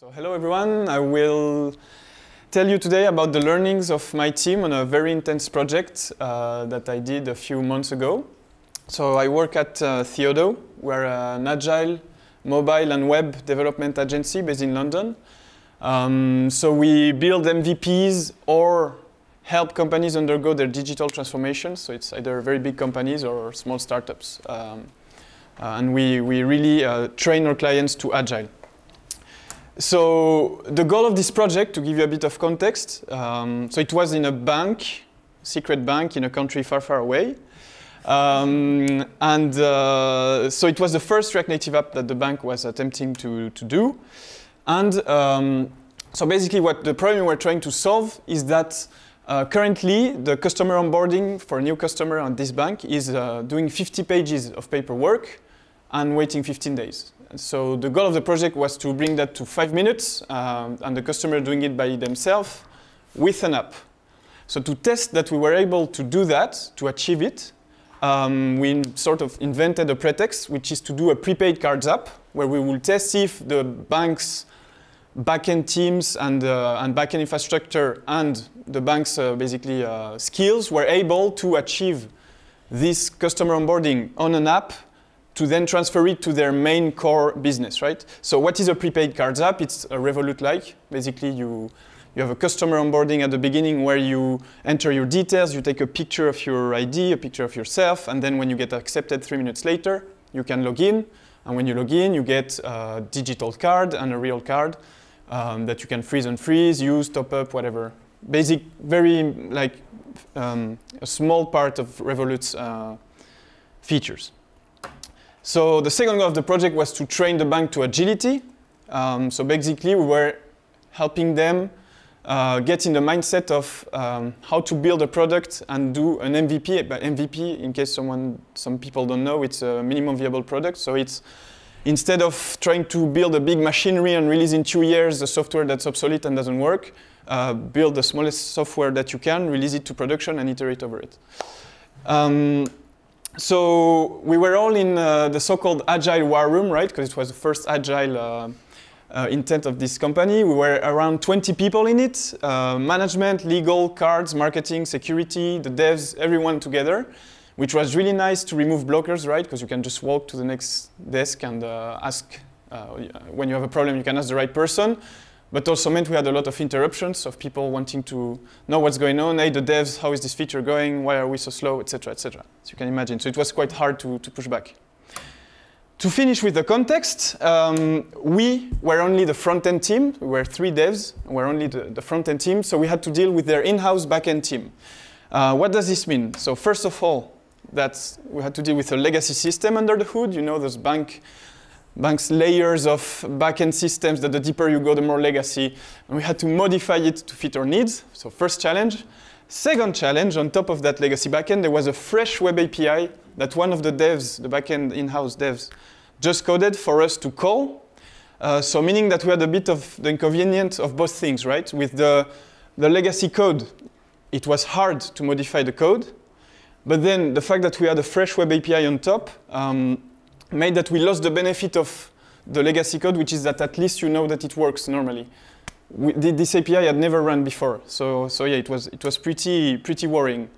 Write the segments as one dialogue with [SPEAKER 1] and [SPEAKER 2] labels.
[SPEAKER 1] So hello everyone, I will tell you today about the learnings of my team on a very intense project uh, that I did a few months ago. So I work at uh, Theodo, we're an agile mobile and web development agency based in London. Um, so we build MVPs or help companies undergo their digital transformation. So it's either very big companies or small startups. Um, uh, and we, we really uh, train our clients to agile. So the goal of this project, to give you a bit of context, um, so it was in a bank, secret bank in a country far, far away. Um, and uh, so it was the first React Native app that the bank was attempting to, to do. And um, so basically what the problem we're trying to solve is that uh, currently the customer onboarding for a new customer on this bank is uh, doing 50 pages of paperwork and waiting 15 days. So the goal of the project was to bring that to five minutes um, and the customer doing it by themselves with an app. So to test that we were able to do that, to achieve it, um, we sort of invented a pretext, which is to do a prepaid cards app, where we will test if the bank's backend teams and, uh, and backend infrastructure and the bank's uh, basically uh, skills were able to achieve this customer onboarding on an app to then transfer it to their main core business, right? So what is a prepaid cards app? It's a Revolut-like. Basically, you, you have a customer onboarding at the beginning where you enter your details, you take a picture of your ID, a picture of yourself, and then when you get accepted three minutes later, you can log in. And when you log in, you get a digital card and a real card um, that you can freeze and freeze, use, top up, whatever. Basic, very like um, a small part of Revolut's uh, features. So the second goal of the project was to train the bank to agility. Um, so basically, we were helping them uh, get in the mindset of um, how to build a product and do an MVP. But MVP, in case someone, some people don't know, it's a minimum viable product. So it's instead of trying to build a big machinery and release in two years a software that's obsolete and doesn't work, uh, build the smallest software that you can, release it to production, and iterate over it. Um, so we were all in uh, the so-called agile war room, right? Because it was the first agile uh, uh, intent of this company. We were around 20 people in it, uh, management, legal, cards, marketing, security, the devs, everyone together, which was really nice to remove blockers, right? Because you can just walk to the next desk and uh, ask, uh, when you have a problem, you can ask the right person but also meant we had a lot of interruptions of people wanting to know what's going on. Hey, the devs, how is this feature going? Why are we so slow, etc., etc. So you can imagine. So it was quite hard to, to push back. To finish with the context, um, we were only the front-end team. We were three devs. We were only the, the front-end team. So we had to deal with their in-house back-end team. Uh, what does this mean? So first of all, that we had to deal with a legacy system under the hood. You know, those bank banks layers of backend systems that the deeper you go, the more legacy. And we had to modify it to fit our needs. So first challenge. Second challenge, on top of that legacy backend, there was a fresh web API that one of the devs, the backend in-house devs, just coded for us to call. Uh, so meaning that we had a bit of the inconvenience of both things, right? With the, the legacy code, it was hard to modify the code. But then the fact that we had a fresh web API on top, um, made that we lost the benefit of the legacy code, which is that at least you know that it works normally. We, this API had never run before, so, so yeah, it was, it was pretty, pretty worrying.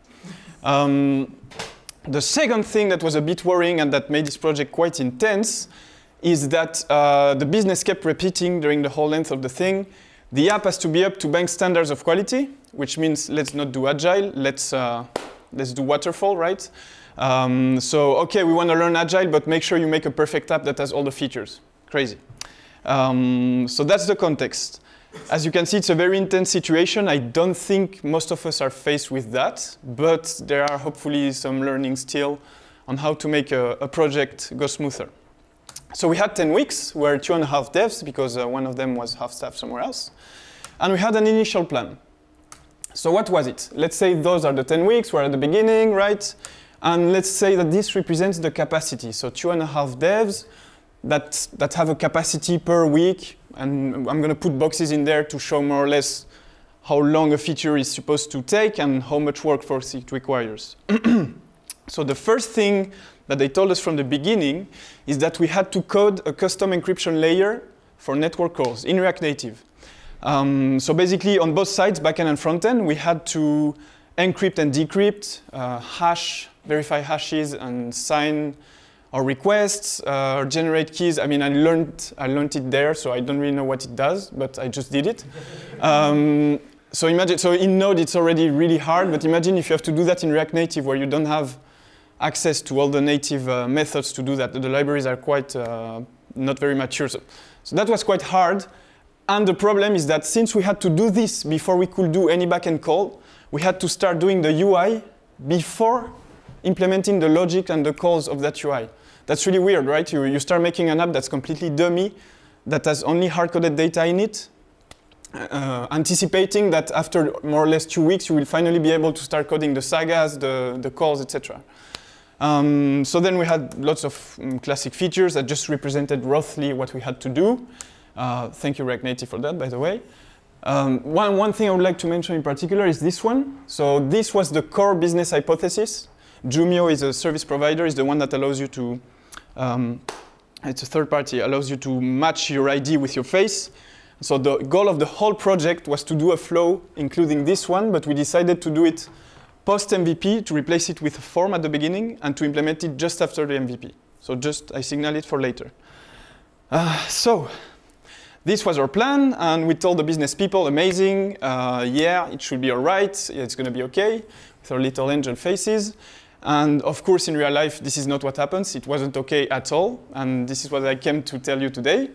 [SPEAKER 1] Um, the second thing that was a bit worrying and that made this project quite intense is that uh, the business kept repeating during the whole length of the thing, the app has to be up to bank standards of quality, which means let's not do agile, let's, uh, let's do waterfall, right? Um, so, okay, we want to learn Agile, but make sure you make a perfect app that has all the features. Crazy. Um, so that's the context. As you can see, it's a very intense situation. I don't think most of us are faced with that, but there are hopefully some learning still on how to make a, a project go smoother. So we had 10 weeks, we were two and a half devs because uh, one of them was half staff somewhere else. And we had an initial plan. So what was it? Let's say those are the 10 weeks, we're at the beginning, right? And let's say that this represents the capacity. So two and a half devs that, that have a capacity per week. And I'm going to put boxes in there to show more or less how long a feature is supposed to take and how much workforce it requires. so the first thing that they told us from the beginning is that we had to code a custom encryption layer for network calls in React Native. Um, so basically, on both sides, backend and frontend, we had to encrypt and decrypt, uh, hash, verify hashes, and sign our requests, uh, generate keys. I mean, I learned, I learned it there, so I don't really know what it does, but I just did it. Um, so imagine, so in Node it's already really hard, but imagine if you have to do that in React Native where you don't have access to all the native uh, methods to do that. The libraries are quite uh, not very mature. So, so that was quite hard. And the problem is that since we had to do this before we could do any backend call, we had to start doing the UI before implementing the logic and the calls of that UI. That's really weird, right? You, you start making an app that's completely dummy, that has only hard-coded data in it, uh, anticipating that after more or less two weeks, you will finally be able to start coding the sagas, the, the calls, etc. Um, so then we had lots of um, classic features that just represented roughly what we had to do. Uh, thank you, React Native, for that, by the way. Um, one, one thing I would like to mention in particular is this one. So this was the core business hypothesis. Jumio is a service provider, is the one that allows you to, um, it's a third party, allows you to match your ID with your face. So the goal of the whole project was to do a flow, including this one, but we decided to do it post MVP to replace it with a form at the beginning and to implement it just after the MVP. So just I signal it for later. Uh, so this was our plan, and we told the business people, amazing, uh, yeah, it should be all right, it's going to be okay, with our little angel faces. And of course, in real life, this is not what happens. It wasn't okay at all, and this is what I came to tell you today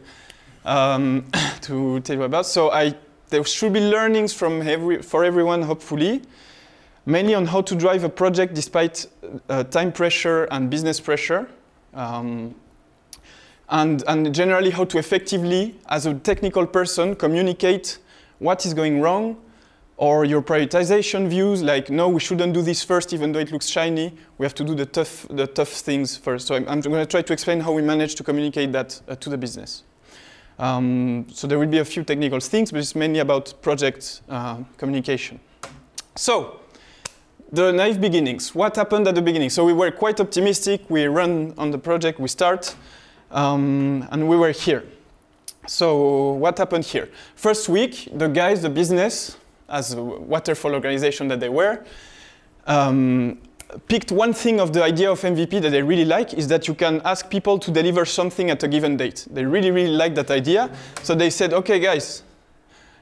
[SPEAKER 1] um, to tell you about. So I, there should be learnings from every, for everyone, hopefully, mainly on how to drive a project despite uh, time pressure and business pressure. Um, and, and generally how to effectively, as a technical person, communicate what is going wrong or your prioritization views, like, no, we shouldn't do this first, even though it looks shiny. We have to do the tough, the tough things first. So I'm, I'm going to try to explain how we manage to communicate that uh, to the business. Um, so there will be a few technical things, but it's mainly about project uh, communication. So the naive beginnings. What happened at the beginning? So we were quite optimistic. We run on the project. We start, um, and we were here. So what happened here? First week, the guys, the business, as a waterfall organization that they were, um, picked one thing of the idea of MVP that they really like is that you can ask people to deliver something at a given date. They really, really like that idea. So they said, okay, guys,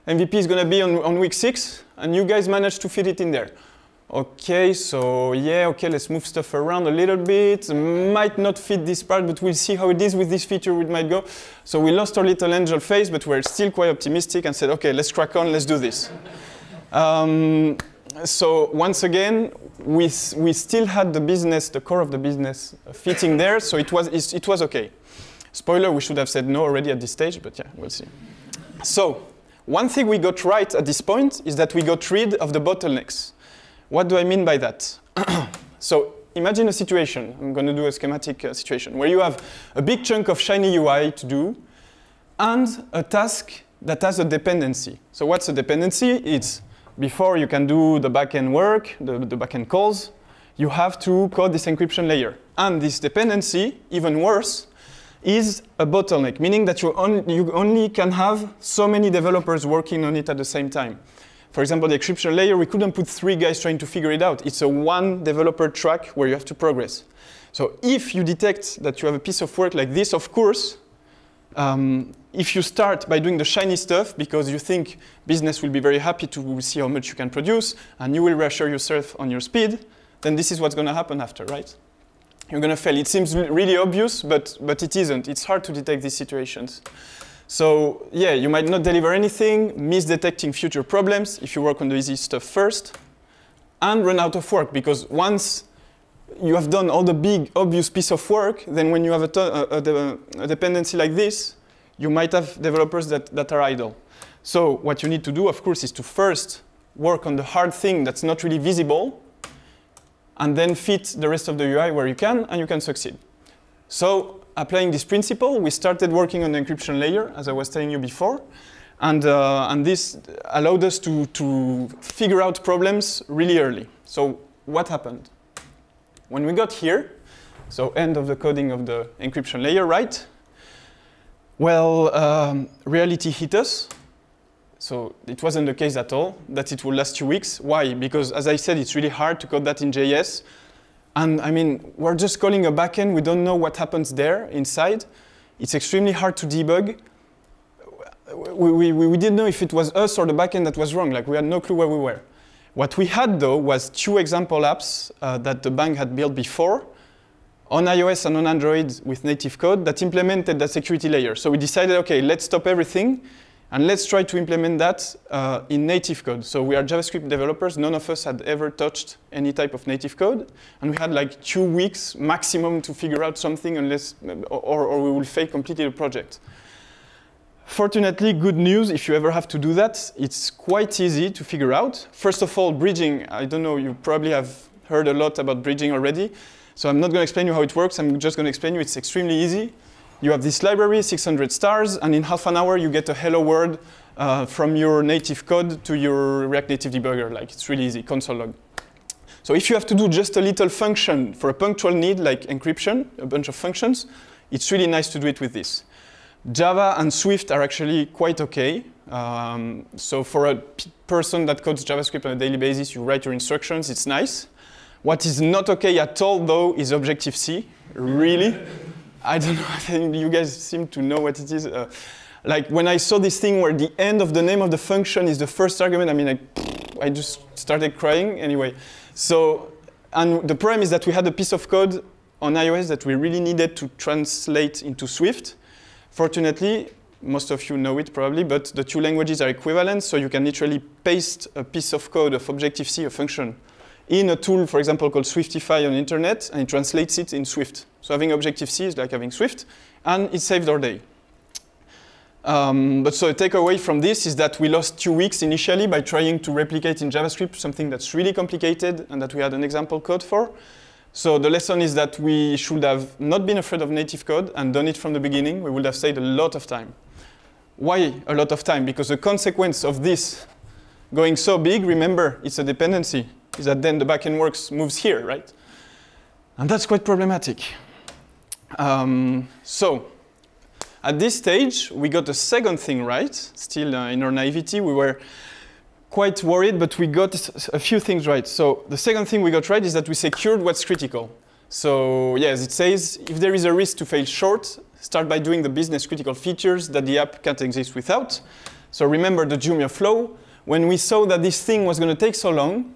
[SPEAKER 1] MVP is going to be on, on week six, and you guys managed to fit it in there. Okay, so yeah, okay, let's move stuff around a little bit. Might not fit this part, but we'll see how it is with this feature, it might go. So we lost our little angel face, but we're still quite optimistic and said, okay, let's crack on, let's do this. Um, so once again, we, we still had the business, the core of the business fitting there, so it was, it was okay. Spoiler, we should have said no already at this stage, but yeah, we'll see. So one thing we got right at this point is that we got rid of the bottlenecks. What do I mean by that? so imagine a situation, I'm going to do a schematic uh, situation, where you have a big chunk of shiny UI to do and a task that has a dependency. So what's a dependency? It's before you can do the backend work, the, the backend calls, you have to code this encryption layer. And this dependency, even worse, is a bottleneck, meaning that you, you only can have so many developers working on it at the same time. For example, the encryption layer, we couldn't put three guys trying to figure it out. It's a one developer track where you have to progress. So if you detect that you have a piece of work like this, of course, um, if you start by doing the shiny stuff because you think business will be very happy to see how much you can produce and you will reassure yourself on your speed, then this is what's going to happen after, right? You're going to fail. It seems really obvious, but, but it isn't. It's hard to detect these situations. So yeah, you might not deliver anything, miss detecting future problems if you work on the easy stuff first, and run out of work because once you have done all the big, obvious piece of work, then when you have a, a, a, a dependency like this, you might have developers that, that are idle. So what you need to do, of course, is to first work on the hard thing that's not really visible, and then fit the rest of the UI where you can, and you can succeed. So applying this principle, we started working on the encryption layer, as I was telling you before, and, uh, and this allowed us to, to figure out problems really early. So what happened? When we got here, so end of the coding of the encryption layer, right? Well, um, reality hit us. So it wasn't the case at all that it will last two weeks. Why? Because as I said, it's really hard to code that in JS. And I mean, we're just calling a backend. We don't know what happens there inside. It's extremely hard to debug. We, we, we didn't know if it was us or the backend that was wrong. Like we had no clue where we were. What we had though was two example apps uh, that the bank had built before on iOS and on Android with native code that implemented that security layer. So we decided, okay, let's stop everything and let's try to implement that uh, in native code. So we are JavaScript developers. None of us had ever touched any type of native code. And we had like two weeks maximum to figure out something unless, or, or we will fail completely the project. Fortunately, good news, if you ever have to do that, it's quite easy to figure out. First of all, bridging, I don't know, you probably have heard a lot about bridging already. So I'm not going to explain you how it works. I'm just going to explain you it's extremely easy. You have this library, 600 stars, and in half an hour you get a hello world uh, from your native code to your React Native debugger. Like it's really easy, console log. So if you have to do just a little function for a punctual need like encryption, a bunch of functions, it's really nice to do it with this. Java and Swift are actually quite okay. Um, so for a person that codes JavaScript on a daily basis, you write your instructions, it's nice. What is not okay at all, though, is Objective-C. Really? I don't know. I think you guys seem to know what it is. Uh, like when I saw this thing where the end of the name of the function is the first argument, I mean, I, just started crying anyway. So, and the problem is that we had a piece of code on iOS that we really needed to translate into Swift. Fortunately, most of you know it probably, but the two languages are equivalent, so you can literally paste a piece of code of Objective-C, a function, in a tool, for example, called Swiftify on the internet, and it translates it in Swift. So having Objective-C is like having Swift, and it saved our day. Um, but so a takeaway from this is that we lost two weeks initially by trying to replicate in JavaScript something that's really complicated and that we had an example code for. So the lesson is that we should have not been afraid of native code and done it from the beginning. We would have saved a lot of time. Why a lot of time? Because the consequence of this going so big, remember, it's a dependency is that then the backend works moves here, right? And that's quite problematic. Um, so at this stage, we got the second thing right. Still uh, in our naivety, we were quite worried, but we got a few things right. So the second thing we got right is that we secured what's critical. So yes, it says if there is a risk to fail short, start by doing the business critical features that the app can't exist without. So remember the Jumio flow. When we saw that this thing was going to take so long,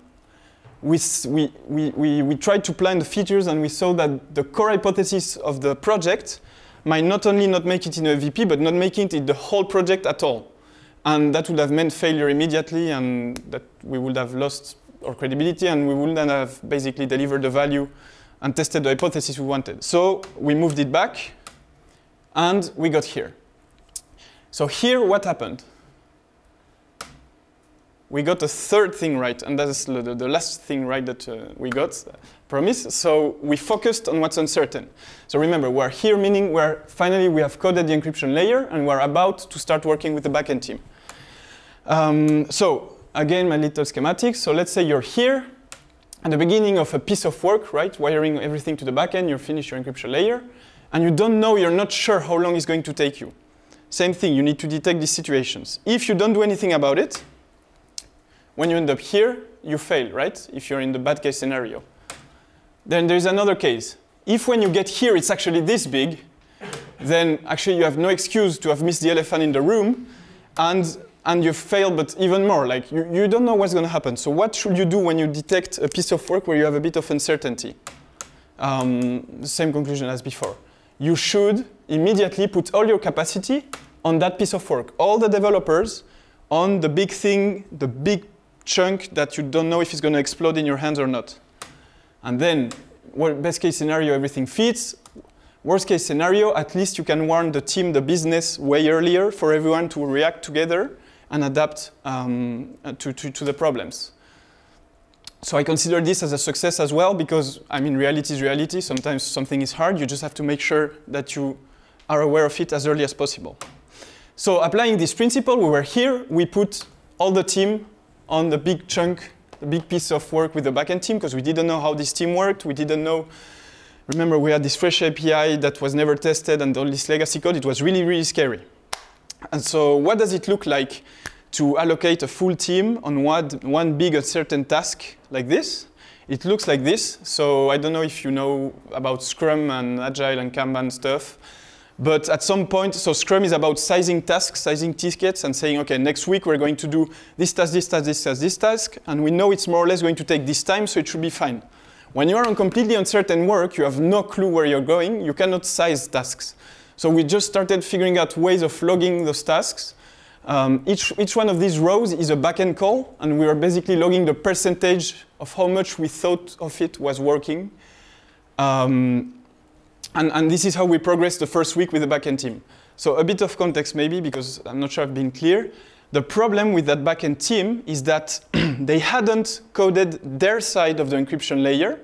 [SPEAKER 1] we, we, we, we, tried to plan the features and we saw that the core hypothesis of the project might not only not make it in a VP, but not making it in the whole project at all. And that would have meant failure immediately and that we would have lost our credibility and we wouldn't have basically delivered the value and tested the hypothesis we wanted. So we moved it back and we got here. So here, what happened? We got a third thing right, and that's the, the last thing right that uh, we got, uh, promise. So we focused on what's uncertain. So remember, we're here meaning we're finally we have coded the encryption layer, and we're about to start working with the backend team. Um, so again, my little schematic. So let's say you're here at the beginning of a piece of work, right? Wiring everything to the backend, you finish your encryption layer, and you don't know, you're not sure how long it's going to take you. Same thing, you need to detect these situations. If you don't do anything about it, when you end up here, you fail, right? If you're in the bad case scenario. Then there's another case. If when you get here, it's actually this big, then actually you have no excuse to have missed the elephant in the room, and, and you fail, but even more. Like, you, you don't know what's going to happen. So what should you do when you detect a piece of work where you have a bit of uncertainty? Um, same conclusion as before. You should immediately put all your capacity on that piece of work. All the developers on the big thing, the big chunk that you don't know if it's going to explode in your hands or not. And then, well, best case scenario, everything fits. Worst case scenario, at least you can warn the team, the business, way earlier for everyone to react together and adapt um, to, to, to the problems. So I consider this as a success as well because, I mean, reality is reality. Sometimes something is hard. You just have to make sure that you are aware of it as early as possible. So applying this principle, we were here. We put all the team on the big chunk, the big piece of work with the backend team because we didn't know how this team worked. We didn't know remember we had this fresh API that was never tested and all this legacy code. It was really, really scary. And so what does it look like to allocate a full team on one, one big uncertain task like this? It looks like this. So I don't know if you know about Scrum and Agile and Kanban stuff. But at some point, so Scrum is about sizing tasks, sizing tickets, and saying, okay, next week we're going to do this task, this task, this task, this task, and we know it's more or less going to take this time, so it should be fine. When you are on completely uncertain work, you have no clue where you're going, you cannot size tasks. So we just started figuring out ways of logging those tasks. Um, each, each one of these rows is a backend call, and we are basically logging the percentage of how much we thought of it was working. Um, and, and this is how we progressed the first week with the backend team. So a bit of context maybe, because I'm not sure I've been clear. The problem with that backend team is that they hadn't coded their side of the encryption layer,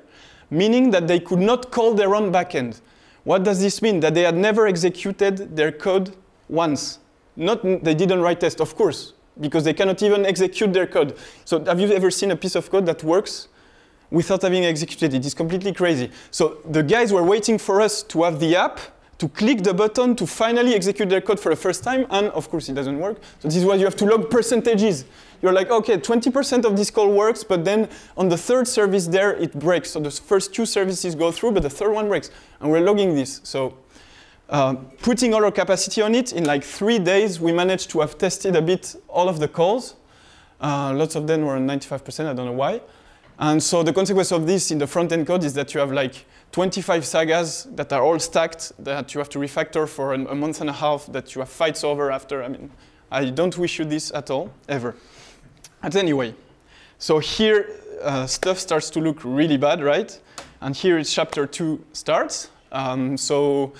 [SPEAKER 1] meaning that they could not call their own backend. What does this mean? That they had never executed their code once. Not they didn't write test, of course, because they cannot even execute their code. So have you ever seen a piece of code that works without having executed it. It's completely crazy. So the guys were waiting for us to have the app, to click the button, to finally execute their code for the first time, and of course it doesn't work. So this is why you have to log percentages. You're like, okay, 20% of this call works, but then on the third service there, it breaks. So the first two services go through, but the third one breaks. And we're logging this. So uh, putting all our capacity on it, in like three days, we managed to have tested a bit all of the calls. Uh, lots of them were 95%, I don't know why. And so the consequence of this in the front-end code is that you have like 25 sagas that are all stacked that you have to refactor for a month and a half that you have fights over after. I mean, I don't wish you this at all, ever. But anyway, so here uh, stuff starts to look really bad, right? And here is chapter two starts. Um, so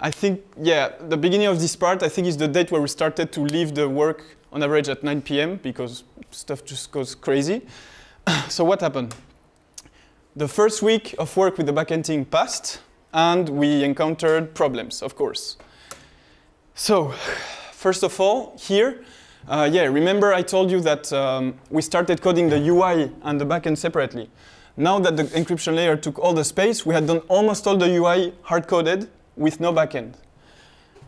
[SPEAKER 1] I think, yeah, the beginning of this part, I think is the date where we started to leave the work on average at 9 p.m. because stuff just goes crazy. so what happened? The first week of work with the backend team passed, and we encountered problems, of course. So, first of all, here, uh, yeah, remember I told you that um, we started coding the UI and the backend separately. Now that the encryption layer took all the space, we had done almost all the UI hard-coded with no backend.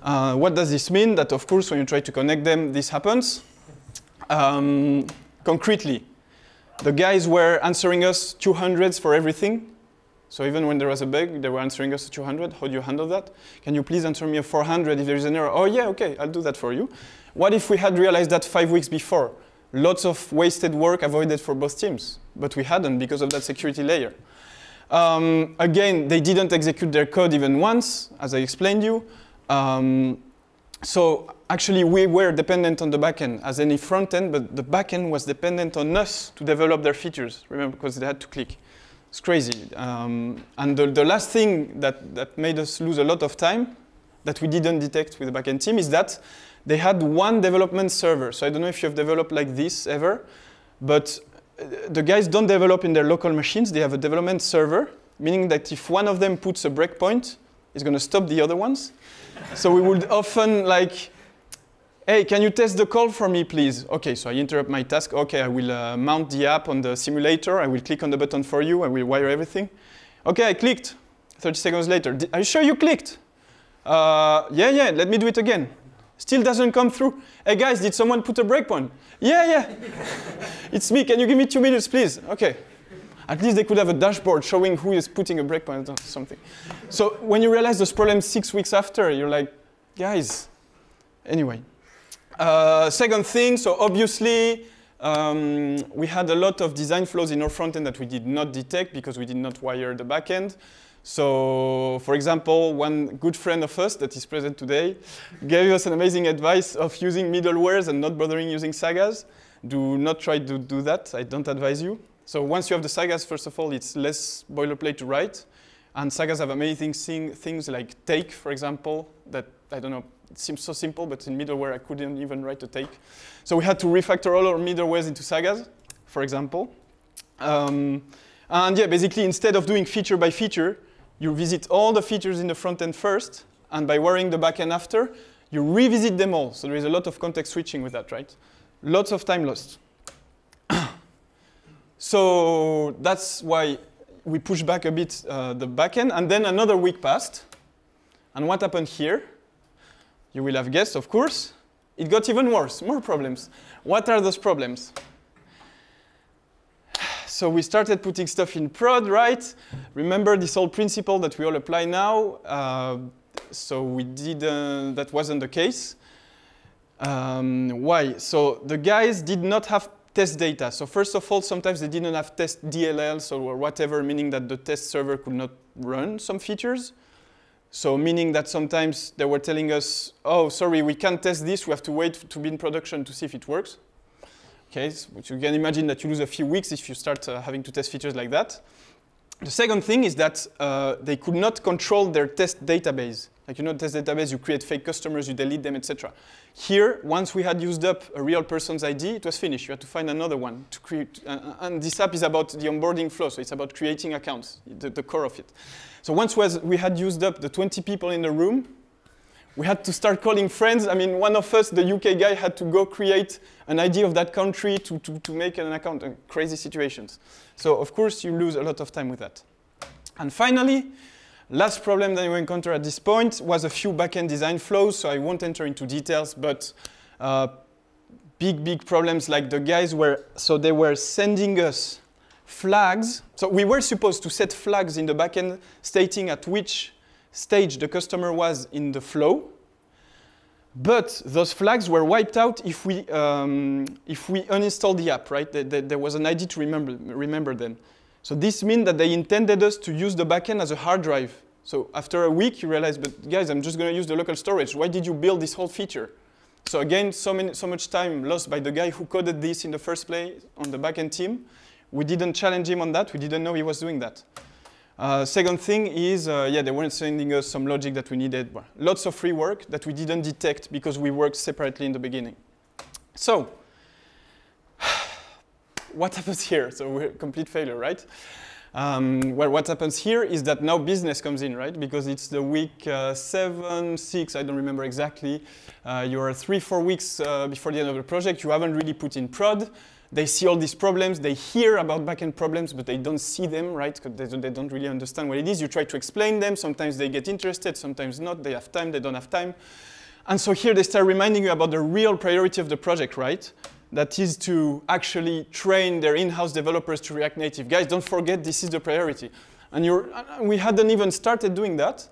[SPEAKER 1] Uh, what does this mean? That, of course, when you try to connect them, this happens. Um, concretely, the guys were answering us 200s for everything. So even when there was a bug, they were answering us 200. How do you handle that? Can you please answer me a 400 if there is an error? Oh yeah, okay, I'll do that for you. What if we had realized that five weeks before? Lots of wasted work avoided for both teams, but we hadn't because of that security layer. Um, again, they didn't execute their code even once, as I explained you. Um, so actually we were dependent on the backend as any front end, but the backend was dependent on us to develop their features, remember, because they had to click. It's crazy. Um, and the, the, last thing that, that made us lose a lot of time that we didn't detect with the backend team is that they had one development server. So I don't know if you have developed like this ever, but uh, the guys don't develop in their local machines. They have a development server, meaning that if one of them puts a breakpoint, it's going to stop the other ones. So we would often like hey, can you test the call for me, please? Okay, so I interrupt my task. Okay, I will uh, mount the app on the simulator. I will click on the button for you. I will wire everything. Okay, I clicked. 30 seconds later, are you sure you clicked? Uh, yeah, yeah, let me do it again. Still doesn't come through. Hey guys, did someone put a breakpoint? Yeah, yeah. it's me. Can you give me two minutes, please? Okay. At least they could have a dashboard showing who is putting a breakpoint or something. So when you realize this problem six weeks after, you're like, guys, anyway. Uh, second thing, so obviously um, we had a lot of design flaws in our front end that we did not detect because we did not wire the backend. So, for example, one good friend of us that is present today gave us an amazing advice of using middlewares and not bothering using sagas. Do not try to do that. I don't advise you. So once you have the sagas, first of all, it's less boilerplate to write. And sagas have amazing thing, things like take, for example, that, I don't know, it seems so simple, but in middleware I couldn't even write a take. So we had to refactor all our middlewares into sagas, for example. Um, and yeah, basically instead of doing feature by feature, you visit all the features in the front end first, and by wiring the back end after, you revisit them all. So there is a lot of context switching with that, right? Lots of time lost. So that's why we push back a bit uh, the backend, and then another week passed. And what happened here? You will have guessed, of course. It got even worse, more problems. What are those problems? So we started putting stuff in prod, right? Remember this old principle that we all apply now. Uh, so we did, uh, that wasn't the case. Um, why? So the guys did not have test data. So first of all, sometimes they didn't have test DLLs or whatever, meaning that the test server could not run some features. So meaning that sometimes they were telling us, oh, sorry, we can't test this, we have to wait to be in production to see if it works. Okay, so you can imagine that you lose a few weeks if you start uh, having to test features like that. The second thing is that uh, they could not control their test database. Like you know, test database, you create fake customers, you delete them, etc. Here, once we had used up a real person's ID, it was finished. You had to find another one to create. Uh, and this app is about the onboarding flow, so it's about creating accounts, the, the core of it. So once was, we had used up the 20 people in the room, we had to start calling friends. I mean, one of us, the UK guy, had to go create an ID of that country to, to, to make an account. Uh, crazy situations. So, of course, you lose a lot of time with that. And finally, last problem that we encountered at this point was a few backend design flows. So I won't enter into details, but uh, big, big problems like the guys were, so they were sending us flags. So we were supposed to set flags in the backend stating at which stage the customer was in the flow. But those flags were wiped out if we, um, if we uninstall the app, right? There, there, was an ID to remember, remember them. So this means that they intended us to use the backend as a hard drive. So after a week, you realize, but guys, I'm just going to use the local storage. Why did you build this whole feature? So again, so, many, so much time lost by the guy who coded this in the first place on the backend team. We didn't challenge him on that. We didn't know he was doing that. Uh, second thing is, uh, yeah, they weren't sending us some logic that we needed. Lots of free work that we didn't detect because we worked separately in the beginning. So, what happens here? So we're complete failure, right? Um, well, what happens here is that now business comes in, right? Because it's the week uh, seven, six, I don't remember exactly. Uh, you're three, four weeks uh, before the end of the project. You haven't really put in prod. They see all these problems, they hear about backend problems, but they don't see them, right? Because they, they don't really understand what it is. You try to explain them, sometimes they get interested, sometimes not. They have time, they don't have time. And so here they start reminding you about the real priority of the project, right? That is to actually train their in-house developers to React Native. Guys, don't forget this is the priority. And we hadn't even started doing that.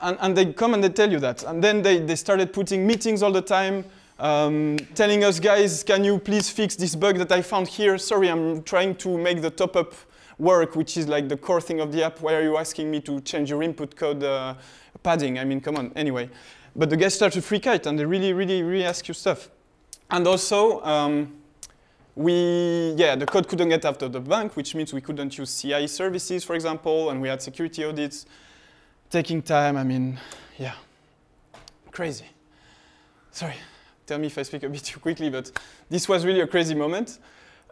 [SPEAKER 1] And, and they come and they tell you that. And then they, they started putting meetings all the time, um, telling us, guys, can you please fix this bug that I found here? Sorry, I'm trying to make the top-up work, which is like the core thing of the app. Why are you asking me to change your input code uh, padding? I mean, come on, anyway. But the guys start to freak out, and they really, really, really ask you stuff. And also, um, we, yeah, the code couldn't get of the bank, which means we couldn't use CI services, for example, and we had security audits taking time. I mean, yeah, crazy. Sorry tell me if I speak a bit too quickly, but this was really a crazy moment.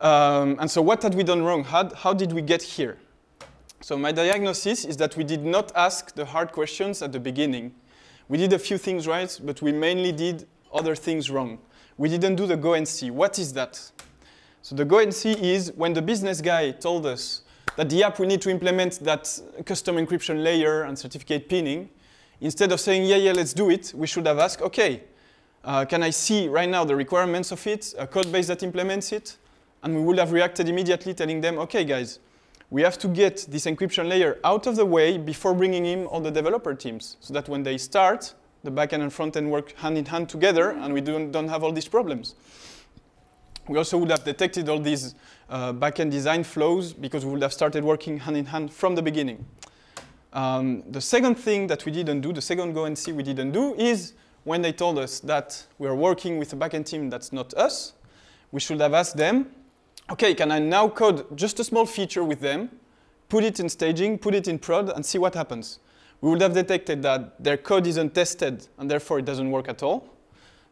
[SPEAKER 1] Um, and so what had we done wrong? How, how did we get here? So my diagnosis is that we did not ask the hard questions at the beginning. We did a few things right, but we mainly did other things wrong. We didn't do the go and see. What is that? So the go and see is when the business guy told us that the app we need to implement that custom encryption layer and certificate pinning, instead of saying, yeah, yeah, let's do it, we should have asked, okay, uh, can I see right now the requirements of it, a code base that implements it? And we would have reacted immediately telling them, okay, guys, we have to get this encryption layer out of the way before bringing in all the developer teams so that when they start, the backend and frontend work hand in hand together and we don't, don't have all these problems. We also would have detected all these uh, backend design flows because we would have started working hand in hand from the beginning. Um, the second thing that we didn't do, the second go and see we didn't do is when they told us that we are working with a backend team that's not us, we should have asked them, okay, can I now code just a small feature with them, put it in staging, put it in prod, and see what happens? We would have detected that their code isn't tested, and therefore it doesn't work at all,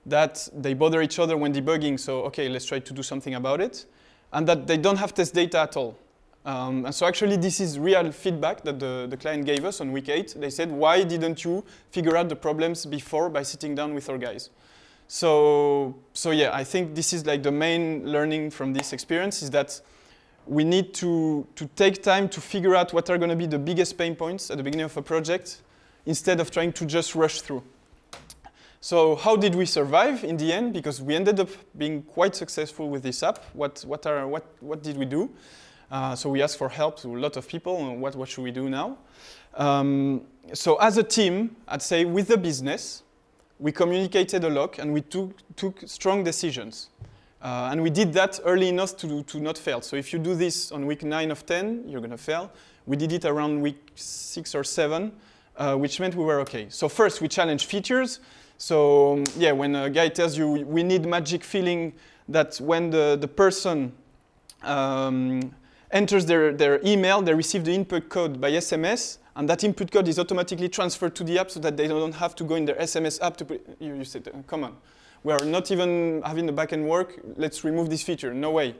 [SPEAKER 1] that they bother each other when debugging, so okay, let's try to do something about it, and that they don't have test data at all. Um, and so actually this is real feedback that the, the client gave us on week eight. They said, why didn't you figure out the problems before by sitting down with our guys? So, so yeah, I think this is like the main learning from this experience is that we need to, to take time to figure out what are going to be the biggest pain points at the beginning of a project instead of trying to just rush through. So how did we survive in the end? Because we ended up being quite successful with this app. What, what, are, what, what did we do? Uh, so we asked for help to a lot of people. what, what should we do now? Um, so as a team, I'd say with the business, we communicated a lot and we took, took strong decisions. Uh, and we did that early enough to, to not fail. So if you do this on week 9 of 10, you're going to fail. We did it around week 6 or 7, uh, which meant we were OK. So first, we challenged features. So um, yeah, when a guy tells you we need magic feeling that when the, the person um, enters their, their email, they receive the input code by SMS, and that input code is automatically transferred to the app so that they don't have to go in their SMS app to put, you, you said, come on. We are not even having the backend work. Let's remove this feature. No way.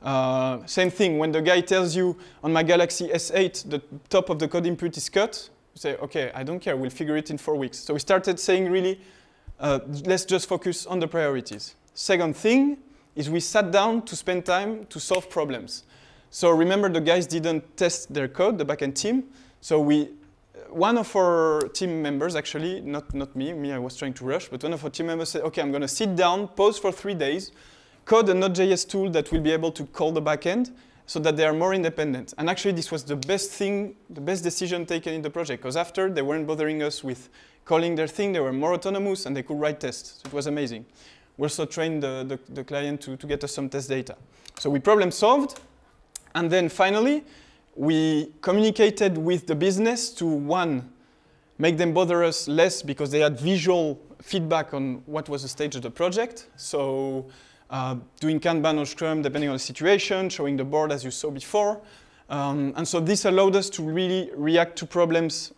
[SPEAKER 1] Uh, same thing, when the guy tells you on my Galaxy S8 the top of the code input is cut, you say, okay, I don't care, we'll figure it in four weeks. So we started saying really, uh, let's just focus on the priorities. Second thing is we sat down to spend time to solve problems. So remember the guys didn't test their code, the backend team. So we one of our team members, actually, not, not me, me I was trying to rush, but one of our team members said, okay, I'm going to sit down, pause for three days, code a Node.js tool that will be able to call the backend so that they are more independent. And actually, this was the best thing, the best decision taken in the project, because after, they weren't bothering us with calling their thing, they were more autonomous, and they could write tests. So it was amazing. We also trained the, the, the client to, to get us some test data. So we problem solved, and then finally, we communicated with the business to one, make them bother us less because they had visual feedback on what was the stage of the project. So uh, doing Kanban or Scrum depending on the situation, showing the board as you saw before. Um, and so this allowed us to really react to problems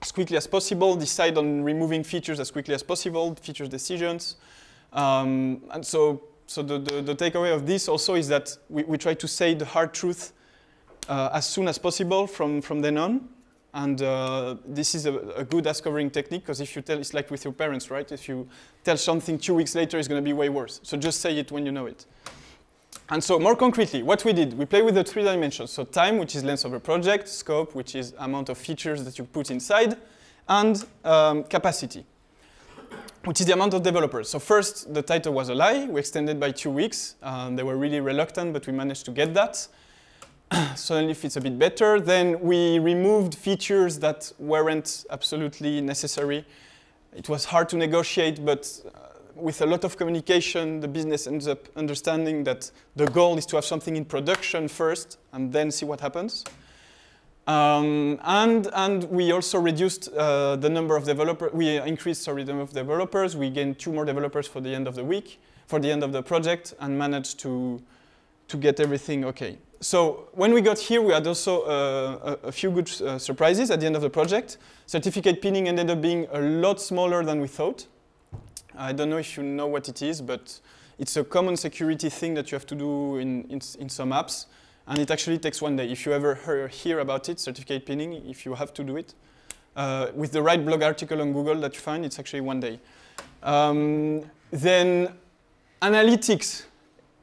[SPEAKER 1] as quickly as possible, decide on removing features as quickly as possible, feature decisions. Um, and so, so the, the, the, takeaway of this also is that we, we try to say the hard truth uh, as soon as possible from, from then on. And uh, this is a, a good discovering technique because if you tell, it's like with your parents, right? If you tell something two weeks later, it's going to be way worse. So just say it when you know it. And so more concretely, what we did, we play with the three dimensions. So time, which is length of a project, scope, which is amount of features that you put inside, and um, capacity, which is the amount of developers. So first, the title was a lie. We extended by two weeks. Um, they were really reluctant, but we managed to get that. suddenly fits a bit better. Then we removed features that weren't absolutely necessary. It was hard to negotiate, but uh, with a lot of communication, the business ends up understanding that the goal is to have something in production first and then see what happens. Um, and, and we also reduced uh, the number of developers, we increased, sorry, the number of developers. We gained two more developers for the end of the week, for the end of the project, and managed to, to get everything okay so when we got here, we had also uh, a, a, few good uh, surprises at the end of the project. Certificate pinning ended up being a lot smaller than we thought. I don't know if you know what it is, but it's a common security thing that you have to do in, in, in some apps. And it actually takes one day. If you ever hear, hear about it, certificate pinning, if you have to do it, uh, with the right blog article on Google that you find, it's actually one day. Um, then analytics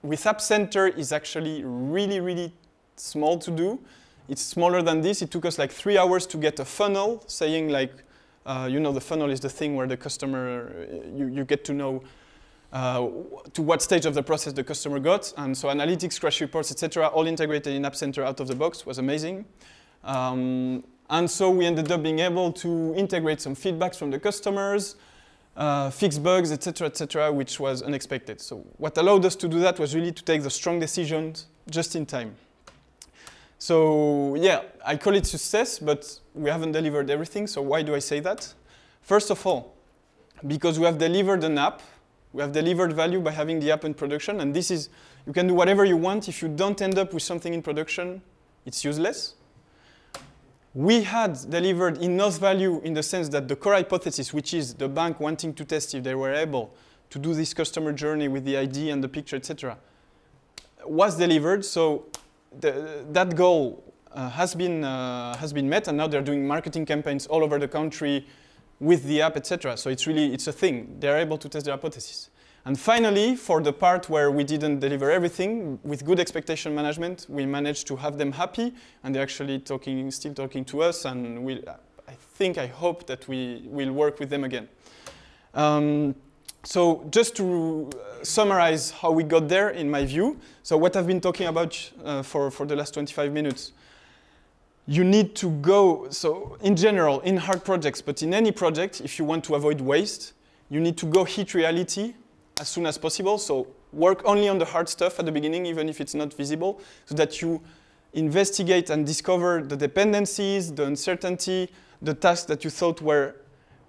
[SPEAKER 1] with App Center is actually really, really small to do. It's smaller than this. It took us like three hours to get a funnel saying like, uh, you know, the funnel is the thing where the customer, uh, you, you get to know uh, to what stage of the process the customer got. And so analytics, crash reports, etc., all integrated in App Center out of the box was amazing. Um, and so we ended up being able to integrate some feedbacks from the customers, uh, fix bugs, etc., etc., which was unexpected. So what allowed us to do that was really to take the strong decisions just in time. So yeah, I call it success, but we haven't delivered everything. So why do I say that? First of all, because we have delivered an app, we have delivered value by having the app in production, and this is, you can do whatever you want. If you don't end up with something in production, it's useless we had delivered enough value in the sense that the core hypothesis, which is the bank wanting to test if they were able to do this customer journey with the ID and the picture, etc., was delivered. So the, that goal uh, has, been, uh, has been met, and now they're doing marketing campaigns all over the country with the app, etc. So it's really, it's a thing. They're able to test their hypothesis. And finally, for the part where we didn't deliver everything, with good expectation management, we managed to have them happy, and they're actually talking, still talking to us, and we, I think, I hope that we will work with them again. Um, so just to summarize how we got there, in my view, so what I've been talking about uh, for, for the last 25 minutes, you need to go, so in general, in hard projects, but in any project, if you want to avoid waste, you need to go hit reality as soon as possible. So work only on the hard stuff at the beginning, even if it's not visible, so that you investigate and discover the dependencies, the uncertainty, the tasks that you thought were,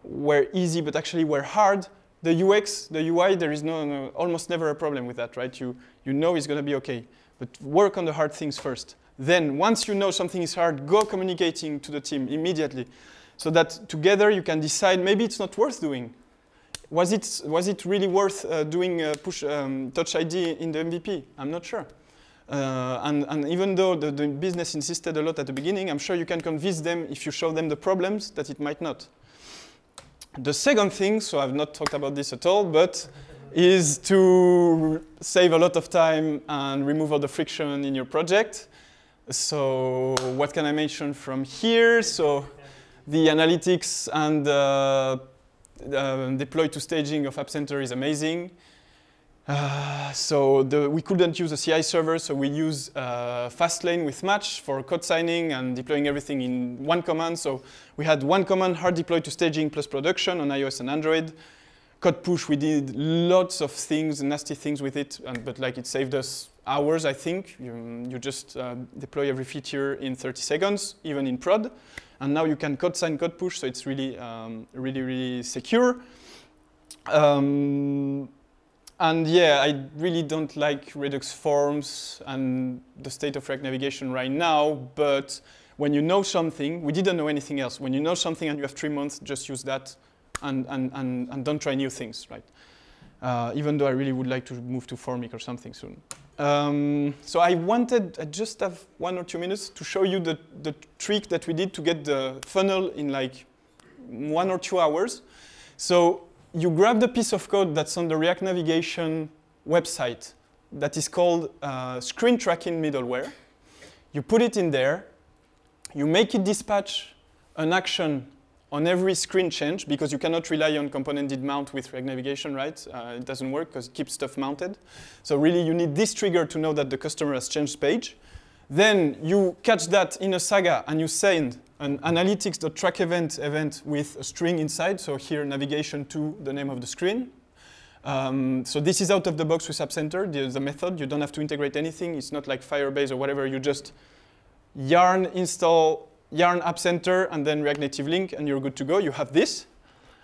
[SPEAKER 1] were easy but actually were hard. The UX, the UI, there is no, no almost never a problem with that, right? You, you know it's going to be okay. But work on the hard things first. Then, once you know something is hard, go communicating to the team immediately so that together you can decide maybe it's not worth doing was it, was it really worth uh, doing push um, touch ID in the MVP? I'm not sure. Uh, and, and, even though the, the, business insisted a lot at the beginning, I'm sure you can convince them if you show them the problems that it might not. The second thing, so I've not talked about this at all, but is to save a lot of time and remove all the friction in your project. So what can I mention from here? So the analytics and uh, deploy to staging of App Center is amazing. Uh, so the, we couldn't use a CI server, so we use uh, Fastlane with Match for code signing and deploying everything in one command. So we had one command, hard deploy to staging plus production on iOS and Android. Code push, we did lots of things, nasty things with it, and, but like it saved us hours, I think. You, you just uh, deploy every feature in 30 seconds, even in prod. And now you can code sign, code push, so it's really, um, really, really secure. Um, and yeah, I really don't like Redux forms and the state of React navigation right now, but when you know something, we didn't know anything else. When you know something and you have three months, just use that and, and, and, and don't try new things, right? Uh, even though I really would like to move to Formik or something soon. Um, so I wanted, I just have one or two minutes to show you the, the trick that we did to get the funnel in like one or two hours. So you grab the piece of code that's on the React Navigation website that is called uh, screen tracking middleware. You put it in there, you make it dispatch an action on every screen change because you cannot rely on component did mount with React Navigation, right? Uh, it doesn't work because it keeps stuff mounted. So really you need this trigger to know that the customer has changed page. Then you catch that in a Saga and you send an analytics.track event event with a string inside. So here navigation to the name of the screen. Um, so this is out of the box with App Center, the, the method. You don't have to integrate anything. It's not like Firebase or whatever. You just yarn install yarn app center, and then React Native link, and you're good to go. You have this.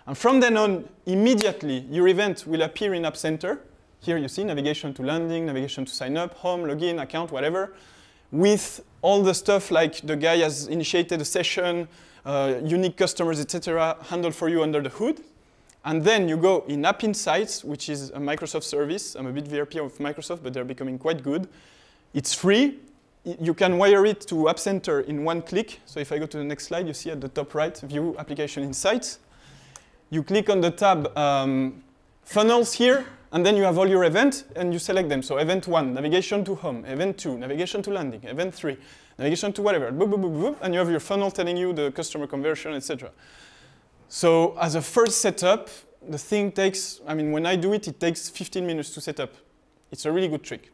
[SPEAKER 1] And from then on, immediately, your event will appear in App Center. Here you see navigation to landing, navigation to sign up, home, login, account, whatever, with all the stuff like the guy has initiated a session, uh, unique customers, etc., handled for you under the hood. And then you go in App Insights, which is a Microsoft service. I'm a bit VRP of Microsoft, but they're becoming quite good. It's free you can wire it to App Center in one click. So if I go to the next slide, you see at the top right, View Application Insights. You click on the tab um, Funnels here, and then you have all your events, and you select them. So event one, navigation to home. Event two, navigation to landing. Event three, navigation to whatever. Boop, boop, boop, boop, and you have your funnel telling you the customer conversion, etc. So as a first setup, the thing takes, I mean, when I do it, it takes 15 minutes to set up. It's a really good trick.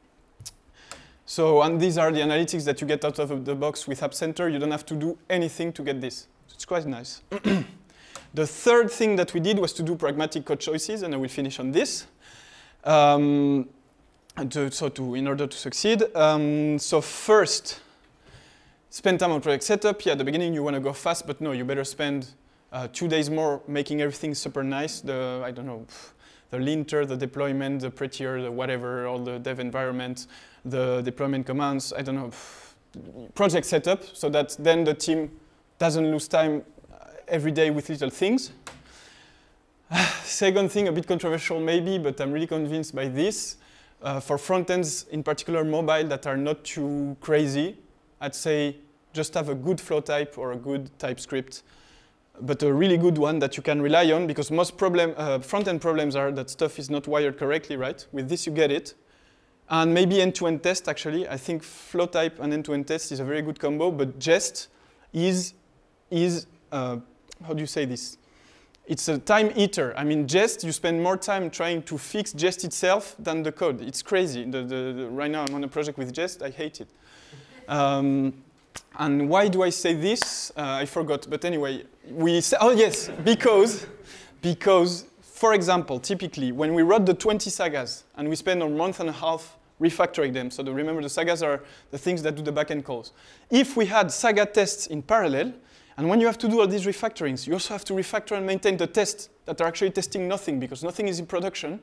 [SPEAKER 1] So, and these are the analytics that you get out of the box with App Center. You don't have to do anything to get this. It's quite nice. the third thing that we did was to do pragmatic code choices, and I will finish on this. Um, to, so to, in order to succeed. Um, so first, spend time on project setup. Yeah, at the beginning you want to go fast, but no, you better spend uh, two days more making everything super nice. The, I don't know, the linter, the deployment, the prettier, the whatever, all the dev environment, the deployment commands, I don't know, project setup, so that then the team doesn't lose time uh, every day with little things. Second thing, a bit controversial maybe, but I'm really convinced by this. Uh, for front ends, in particular mobile, that are not too crazy, I'd say just have a good flow type or a good TypeScript but a really good one that you can rely on because most problem, uh, front-end problems are that stuff is not wired correctly, right? With this you get it. And maybe end-to-end test, actually. I think flow type and end-to-end test is a very good combo, but Jest is, is uh, how do you say this? It's a time eater. I mean, Jest, you spend more time trying to fix Jest itself than the code. It's crazy. The, the, the, right now I'm on a project with Jest. I hate it. Um, and why do I say this? Uh, I forgot. But anyway, we say, oh yes, because, because, for example, typically when we wrote the 20 sagas and we spend a month and a half refactoring them, so the, remember the sagas are the things that do the backend calls. If we had saga tests in parallel, and when you have to do all these refactorings, you also have to refactor and maintain the tests that are actually testing nothing because nothing is in production.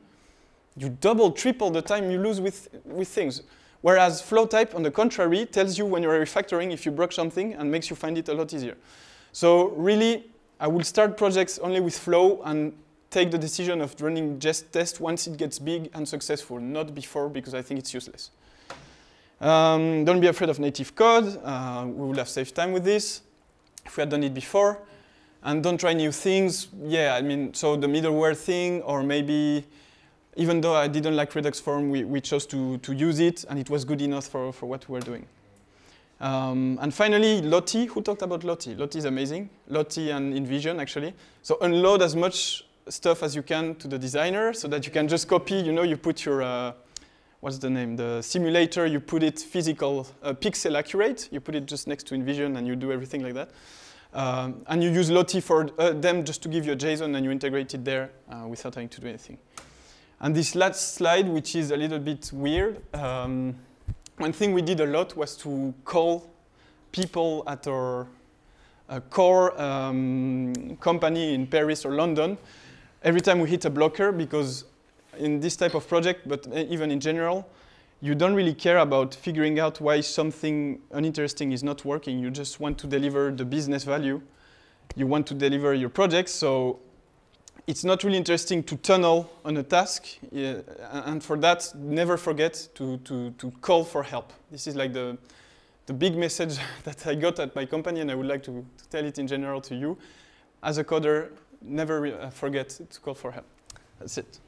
[SPEAKER 1] You double, triple the time you lose with, with things. Whereas flow type, on the contrary, tells you when you're refactoring if you broke something and makes you find it a lot easier. So really, I will start projects only with flow and take the decision of running Jest test once it gets big and successful, not before because I think it's useless. Um, don't be afraid of native code. Uh, we will have saved time with this if we had done it before. And don't try new things. Yeah, I mean, so the middleware thing, or maybe even though I didn't like Redux form, we, we chose to, to use it, and it was good enough for, for what we were doing. Um, and finally, Lottie. Who talked about Lottie? Lottie is amazing. Lottie and InVision, actually. So unload as much stuff as you can to the designer so that you can just copy, you know, you put your, uh, what's the name, the simulator, you put it physical, uh, pixel accurate, you put it just next to InVision and you do everything like that. Um, and you use Lottie for uh, them just to give you a JSON and you integrate it there uh, without having to do anything. And this last slide, which is a little bit weird, um, one thing we did a lot was to call people at our uh, core um, company in Paris or London every time we hit a blocker because in this type of project, but even in general, you don't really care about figuring out why something uninteresting is not working. You just want to deliver the business value. You want to deliver your project, so it's not really interesting to tunnel on a task, yeah, and for that, never forget to, to, to call for help. This is like the, the big message that I got at my company, and I would like to, to tell it in general to you. As a coder, never uh, forget to call for help. That's it.